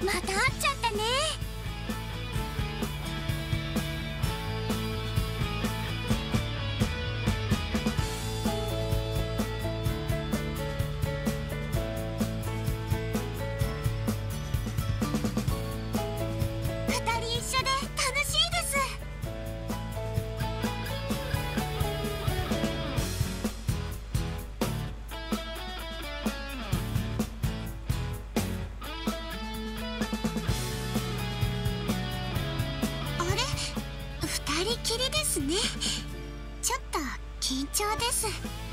また会っちゃったね。ね。ちょっと緊張です。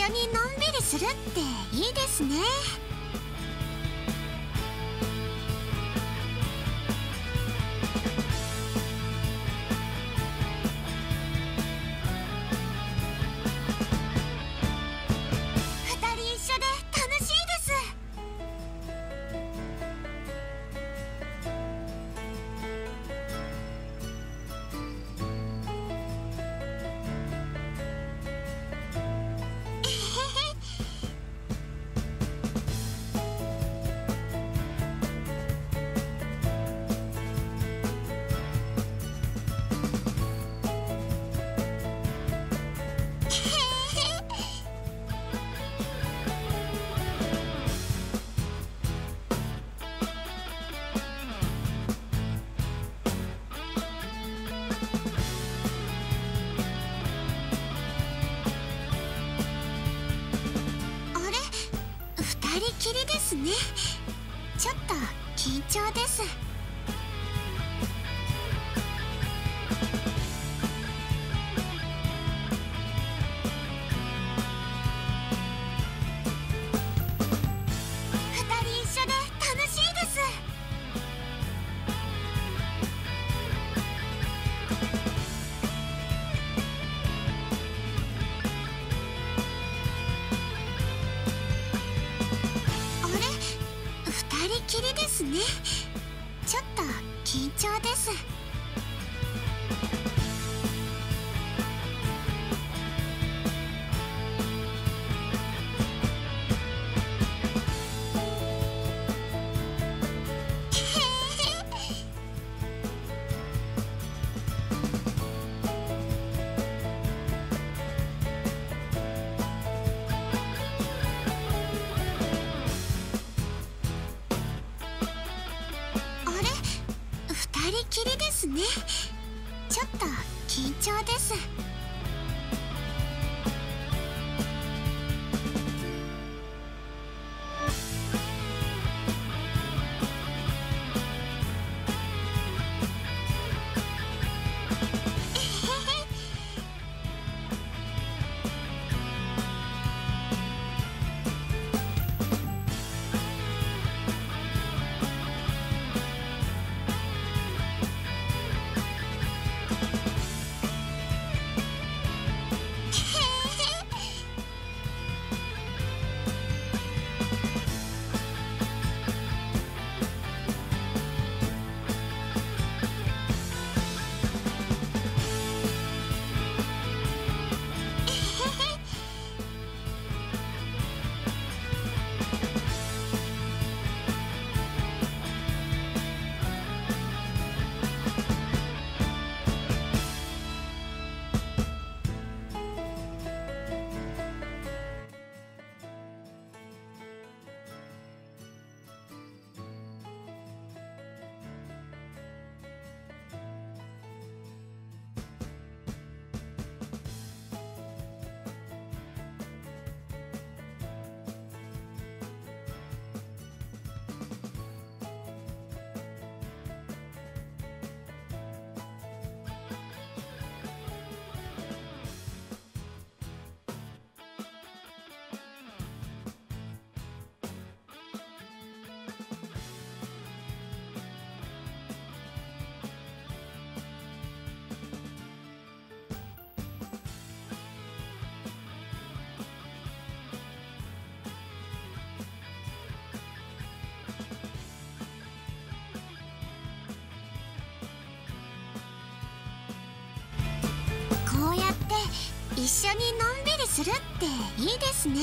緒にのんびりするっていいですね。ですね。ちょっと緊張です。人きりですね。ちょっと緊張です。一緒にのんびりするっていいですね。